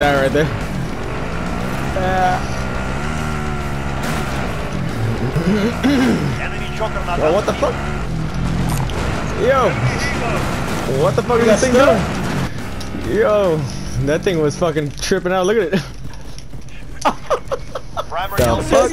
That right there. Yeah. Oh, what the fuck? Yo! What the fuck is that thing doing? Yo! That thing was fucking tripping out. Look at it. The fuck?